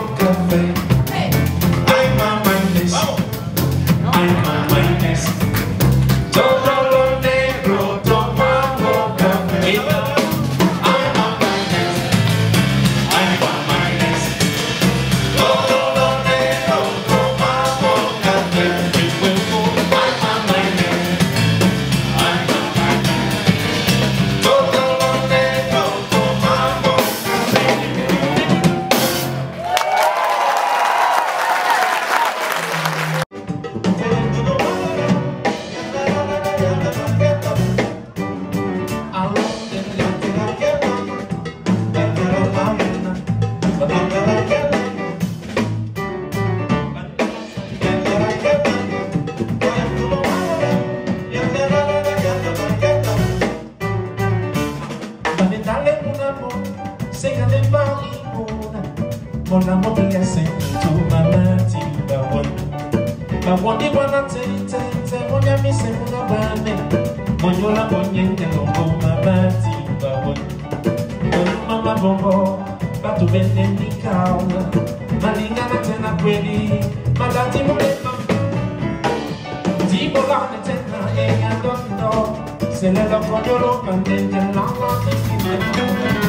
um café. Mona mobile sing to mama timba one. Ma woni wana te te te monya mi se muna bane. Monyola monyenge longo mama timba one. Mona mama bongo batu bende nikaona. Malingana tena kweli malati mulema. Tibo lane tena enya dondo. Selela konyolo pandende lama tikimena.